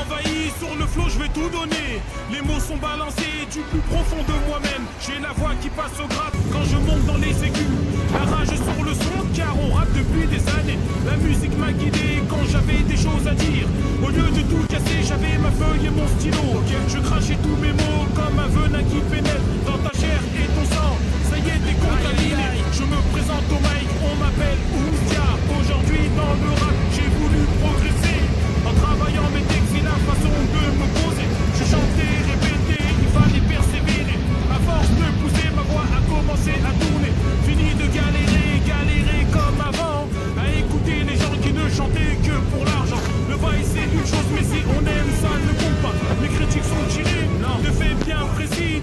m'envahis sur le flot, je vais tout donner. Les mots sont balancés du plus profond de moi-même. J'ai la voix qui passe au grade quand je monte dans les sécu. La rage sur le son, car on rappe depuis des années. La musique m'a guidé quand j'avais des choses à dire. Au lieu de tout casser, j'avais ma feuille et mon stylo. Je crachais tous mes mots comme un venin qui pénètre dans ta chair et ton sang. Ça y est, t'es contaminé. Je me présente au mic, on m'appelle Oustia. Aujourd'hui, dans le rap,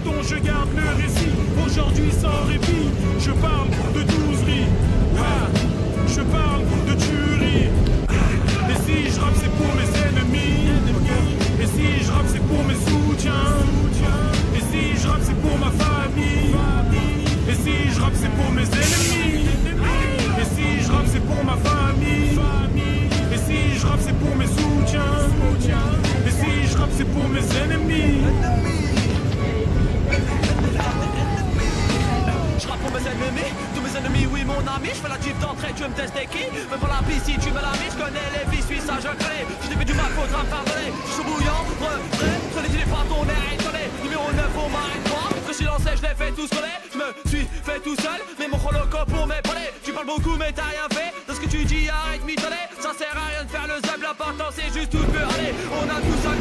dont je garde le récit. Aujourd'hui, sans répit, je tout me suis fait tout seul, mais mon holoco pour m'épauler Tu parles beaucoup mais t'as rien fait, de ce que tu dis arrête m'étonner Ça sert à rien de faire le zeb, l'important c'est juste tout peut aller On a tous à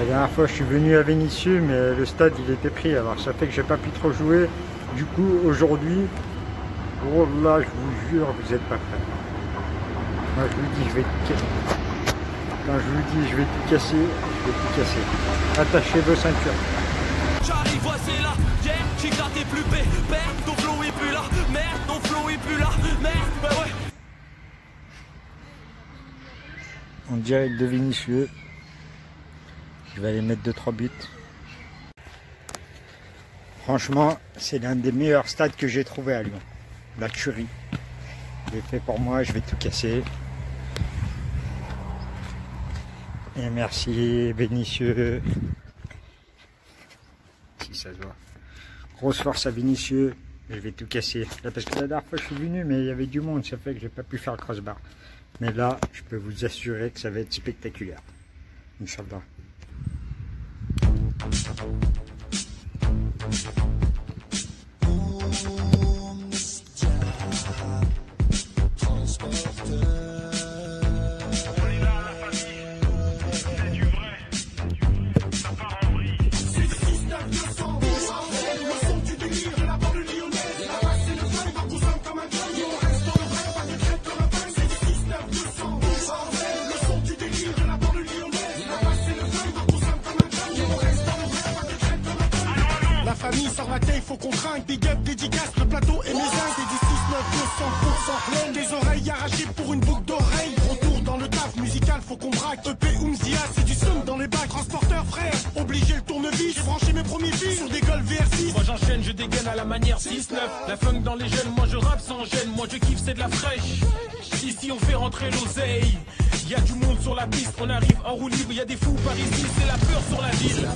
La dernière fois, je suis venu à Vénissieux, mais le stade, il était pris. Alors, ça fait que j'ai pas pu trop jouer. Du coup, aujourd'hui, oh là, je vous jure, vous n'êtes pas prêts. Moi, je vous dis, je vais tout casser. Quand je vous dis, je vais tout casser, je vais tout casser. Attachez vos ceintures. J'arrive, c'est là. Yeah, j'ai gratté plus père, ton flow est plus là. Merde, ton flow est plus là. Merde, bah ouais. En direct de Vénissieux. Je vais aller mettre 2-3 buts. Franchement, c'est l'un des meilleurs stades que j'ai trouvé à Lyon. La tuerie. Il est fait pour moi, je vais tout casser. Et merci Vénissieux. Si ça se voit. Grosse force à Vénissieux. Je vais tout casser. Là, parce que la dernière fois je suis venu, mais il y avait du monde, ça fait que j'ai pas pu faire le crossbar. Mais là, je peux vous assurer que ça va être spectaculaire. Inch'Allah. La famille sort la taille, faut qu'on trinque. Big up, dédicace, le plateau et mes zincs. Et du 6-9, 200%. Des oreilles arrachées pour une boucle d'oreille. Retour dans le taf musical, faut qu'on braque. EP Oumzia, c'est du son dans les bacs. Transporteur, frère, obligé le tournevis. J'ai branché mes premiers fils sur des golf VR6. Moi j'enchaîne, je dégaine à la manière 6-9 La funk dans les jeunes, moi je rappe sans gêne Moi je kiffe, c'est de la fraîche Ici on fait rentrer l'oseille Y a du monde sur la piste, on arrive en roue libre Y a des fous par ici, c'est la peur sur la ville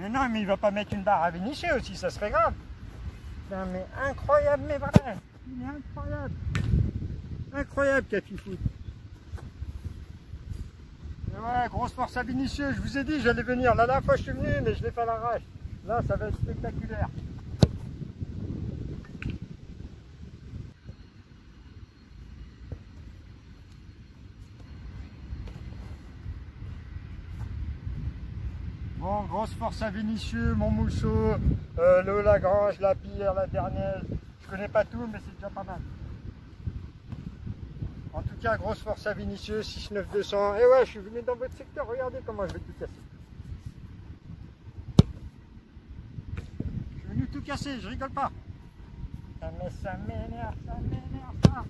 Mais non, mais il va pas mettre une barre à Vénissieux aussi, ça serait grave. Putain, mais incroyable, mais vrai. Il est incroyable. Incroyable, Café Foot. Et ouais, grosse force à Vénissieux. Je vous ai dit, j'allais venir. La dernière fois, je suis venu, mais je l'ai fait à l'arrache. Là, ça va être spectaculaire. Bon, grosse force à Vénitieux, Montmousseau, euh, le Lagrange, la Pire, la Dernière. Je connais pas tout, mais c'est déjà pas mal. En tout cas, grosse force à Vénitieux, 69200. Et ouais, je suis venu dans votre secteur, regardez comment je vais tout casser. Je suis venu tout casser, je rigole pas. Ça m'énerve, ça m'énerve, ça.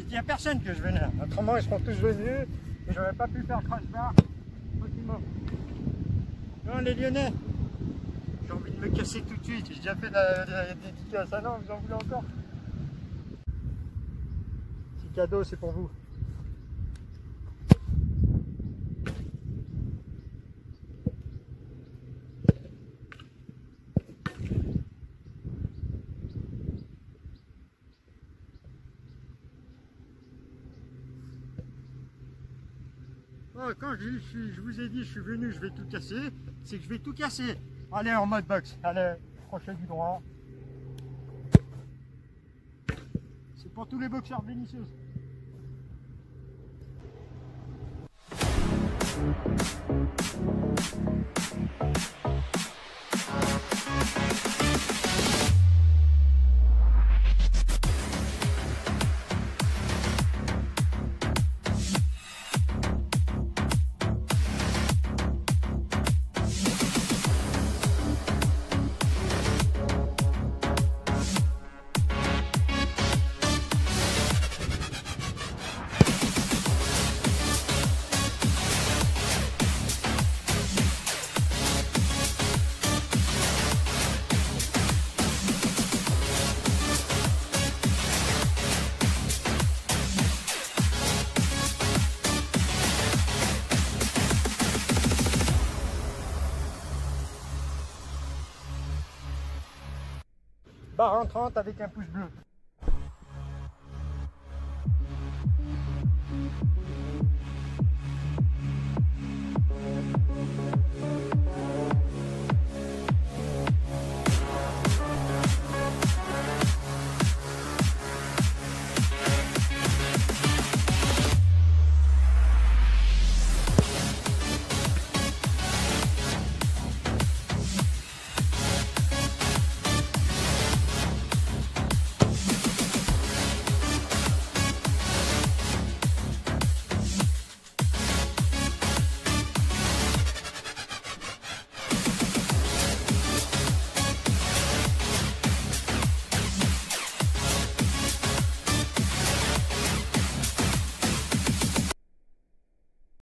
J'ai dit à personne que je venais. Autrement, ils seront tous venus et j'aurais pas pu faire crash bar. Non, les Lyonnais, j'ai envie de me casser tout de suite. J'ai déjà fait la, la, la dédicace. Ah non, vous en voulez encore? C'est cadeau, c'est pour vous. Quand je, je- vous ai dit je suis venu, je vais tout casser, c'est que je vais tout casser. Allez en mode box, allez, crochet du droit. C'est pour tous les boxeurs bénitieux. Barre en 30 avec un pouce bleu.